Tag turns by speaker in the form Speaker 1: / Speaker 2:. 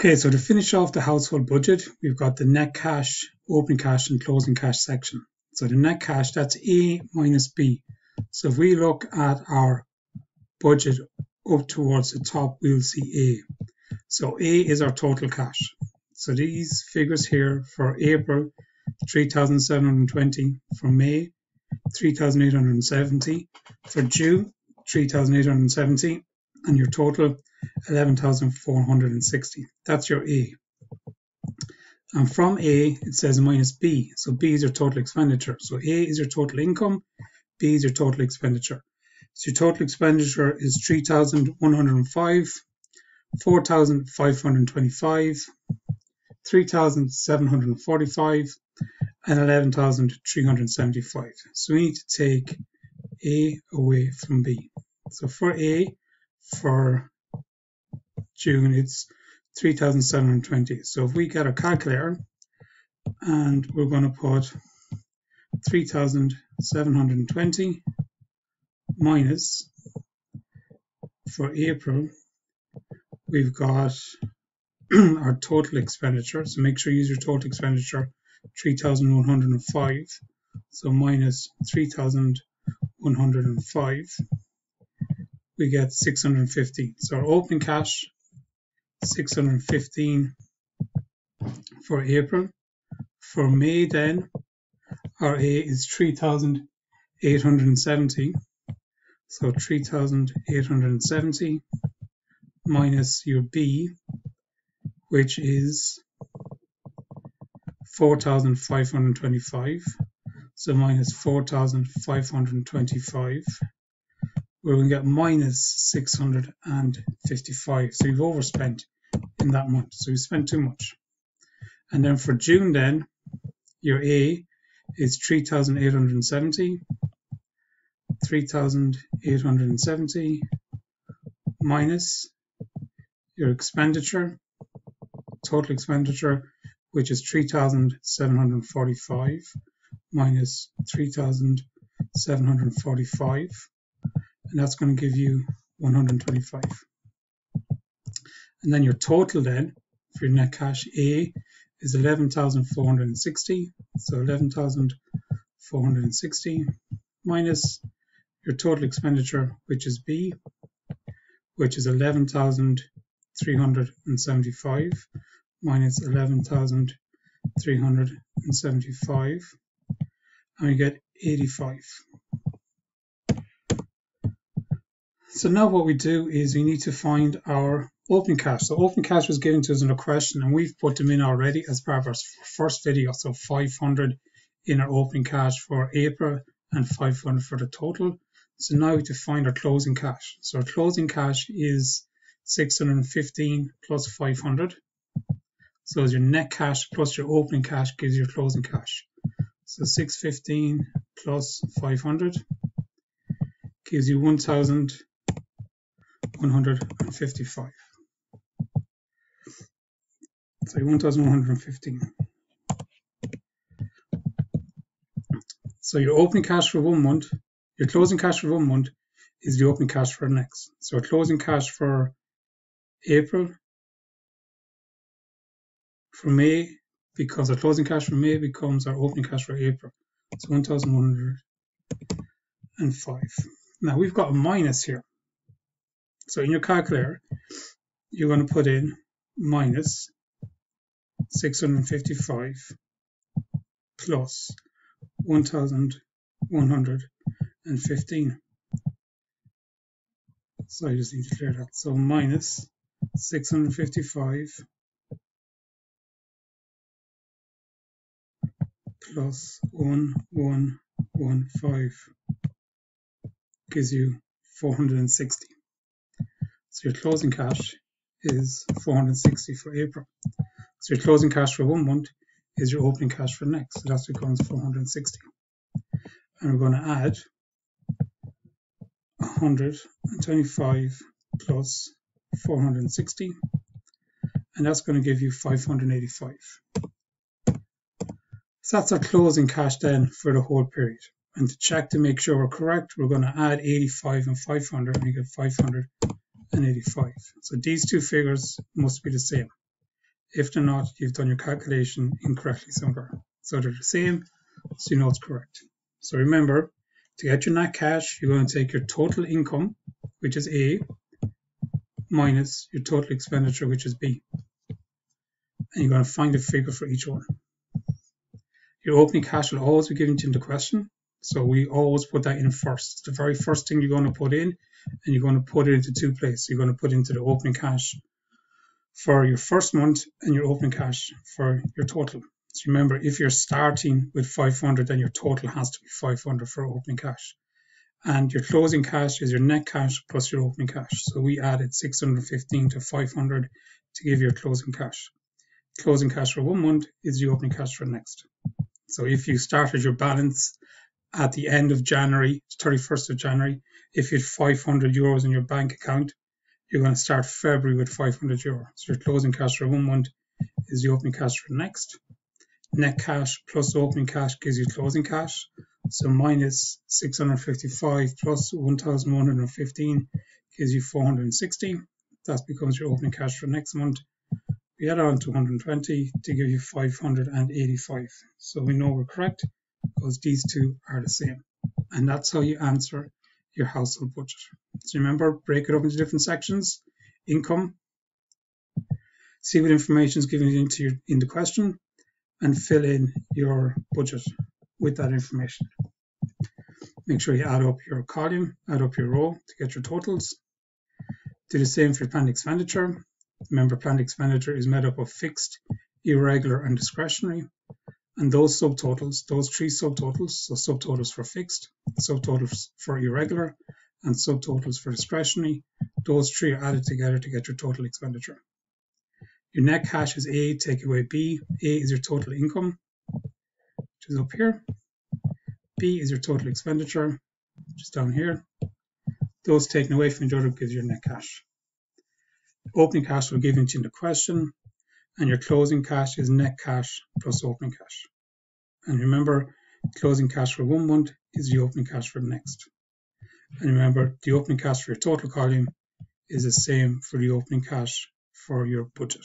Speaker 1: Okay, so to finish off the household budget, we've got the net cash, open cash and closing cash section. So the net cash, that's A minus B. So if we look at our budget up towards the top, we'll see A. So A is our total cash. So these figures here for April, 3,720. For May, 3,870. For June, 3,870. And your total, 11,460. That's your A. And from A, it says minus B. So B is your total expenditure. So A is your total income, B is your total expenditure. So your total expenditure is 3,105, 4,525, 3,745, and 11,375. So we need to take A away from B. So for A, for June, it's 3,720. So if we get a calculator and we're going to put 3,720 minus for April, we've got our total expenditure. So make sure you use your total expenditure 3,105. So minus 3,105, we get 650. So our opening cash 615 for April. For May then, our A is 3,870. So 3,870 minus your B, which is 4,525. So minus 4,525 going to get minus 655. So we've overspent in that month. So we spent too much. And then for June then, your A is 3,870. 3,870 minus your expenditure, total expenditure, which is 3,745 minus 3,745 and that's going to give you 125. And then your total then for your net cash A is 11,460. So 11,460 minus your total expenditure, which is B, which is 11,375 minus 11,375 and we get 85. So now what we do is we need to find our open cash. So open cash was given to us in a question and we've put them in already as part of our first video. So 500 in our open cash for April and 500 for the total. So now to find our closing cash. So our closing cash is 615 plus 500. So your net cash plus your opening cash gives you your closing cash. So 615 plus 500 gives you 1,000 155. Sorry, 1115. So your opening cash for one month, your closing cash for one month is the opening cash for the next. So closing cash for April, for May, because our closing cash for May becomes our opening cash for April. So 1105. Now we've got a minus here. So in your calculator, you're going to put in minus 655 plus 1115. So I just need to clear that. So minus 655 plus 1115 gives you 460. So your closing cash is 460 for April. So your closing cash for one month is your opening cash for next. So that becomes 460. And we're going to add 125 plus 460. And that's going to give you 585. So that's our closing cash then for the whole period. And to check to make sure we're correct, we're going to add 85 and 500 and you get 500 and 85. So these two figures must be the same. If they're not, you've done your calculation incorrectly somewhere. So they're the same, so you know it's correct. So remember, to get your net cash, you're going to take your total income, which is A, minus your total expenditure, which is B. And you're going to find a figure for each one. Your opening cash will always be given to you in the question. So we always put that in first. It's the very first thing you're going to put in, and you're going to put it into two places. You're going to put into the opening cash for your first month and your opening cash for your total. So remember, if you're starting with 500, then your total has to be 500 for opening cash. And your closing cash is your net cash plus your opening cash. So we added 615 to 500 to give your closing cash. Closing cash for one month is the opening cash for next. So if you started your balance at the end of January, 31st of January, if you had 500 euros in your bank account, you're going to start February with 500 euros. So your closing cash for one month is the opening cash for next. Net cash plus opening cash gives you closing cash. So minus 655 plus 1115 gives you 460. That becomes your opening cash for next month. We add on 220 to give you 585. So we know we're correct because these two are the same. And that's how you answer your household budget. So remember, break it up into different sections. Income, see what information is given into your, in the question, and fill in your budget with that information. Make sure you add up your column, add up your row to get your totals. Do the same for planned expenditure. Remember, planned expenditure is made up of fixed, irregular, and discretionary. And those subtotals, those three subtotals, so subtotals for fixed, subtotals for irregular, and subtotals for discretionary, those three are added together to get your total expenditure. Your net cash is A, take away B. A is your total income, which is up here. B is your total expenditure, which is down here. Those taken away from each other gives you your net cash. Opening cash will give you in the question, and your closing cash is net cash plus opening cash. And remember, closing cash for one month is the opening cash for the next. And remember, the opening cash for your total column is the same for the opening cash for your budget.